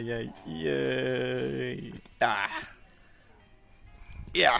yeah yeah ay. Ah. Yeah.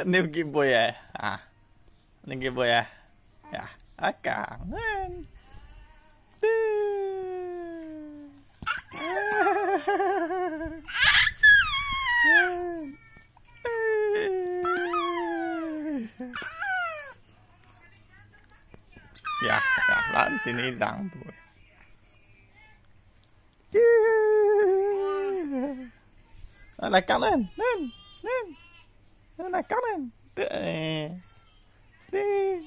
Ah, nêu kim bùi à. à. Nêu kim bùi à. À, à cảm ơn. Yeah, yeah, that's the need down to là cắn lên lên lên là cắn lên đi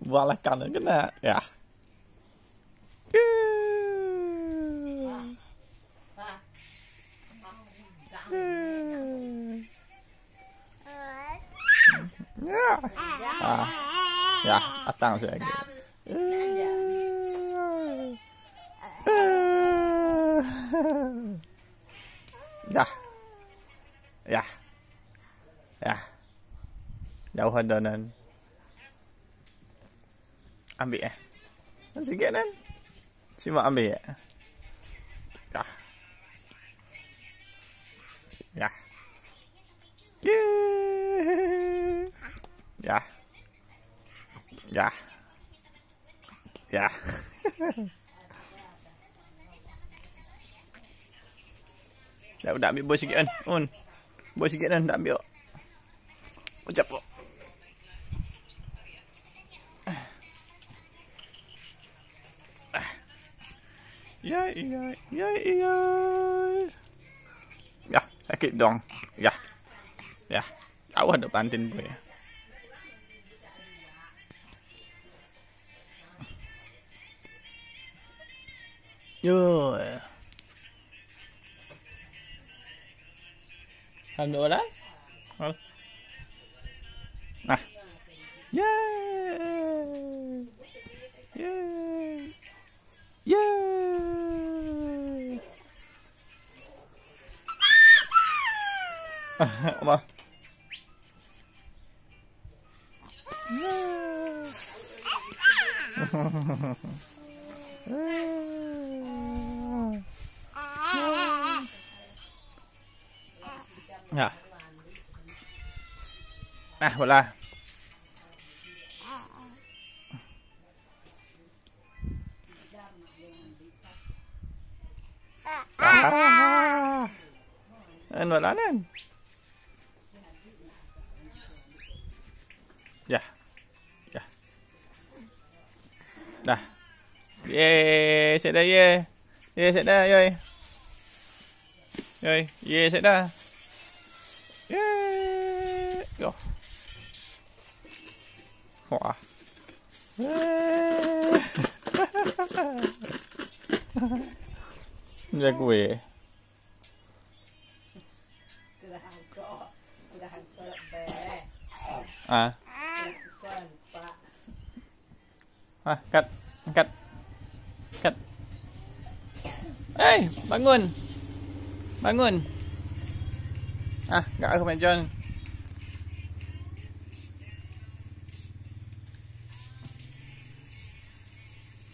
và là cắn lên cái nè dạ Yeah. Ah. Yeah. Attends, c'est ya, ya. Ja. Jauh hadanan. Ambil eh. Masih gini kan? Cuma ambil eh. Ya. Ya. Ya. Ya. Ya. Ya. Dah nak ambil boy sikit kan. On. Boy sikit kan nak ambil. Ucap kok. Ya, ya, ya, ya. Ya, sakit dong. Ya. Ya. Kau ada pantin boy. Yeah. hơn nữa đấy à. yeah yeah yeah à, mà yeah. Ja. Ah, voilà. Ah. En voilà, dan. Ja. Ja. Nah. Yeay, zit daar, yeah. Yeah, zit daar, yoi. Yoi, yeah, zit daar. Wow. Giặc quỷ. À. À, cắt, cắt, cắt. Ê, bangun. Bangun. à, gã không phải chân.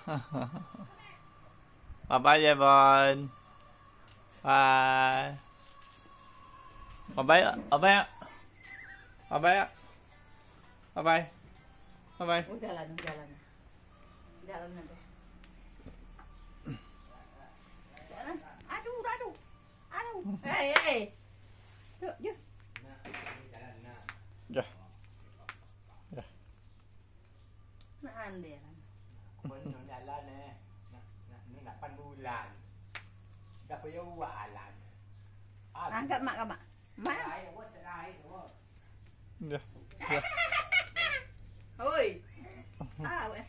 Bye bye Devon. Bye. Bye bye. Bye bye. Bye bye. Bye bye. Bye bye. Oh, bye bye. Jalan, jalan. Jalan nanti. Jalan. Aduh, aduh. Aduh. Hei, hei. Yuk, yuk. Nah, jalan, nah. Ya. Ya. Nah, andai lah. là này, Kono nala ne. Nuna pangulan. Dapayo walan. Angkat mak mak. Mak. Ay, what ay, what. Ya. Oi. Ah, we.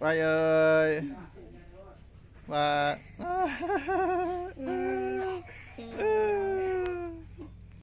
Bye ơi. Và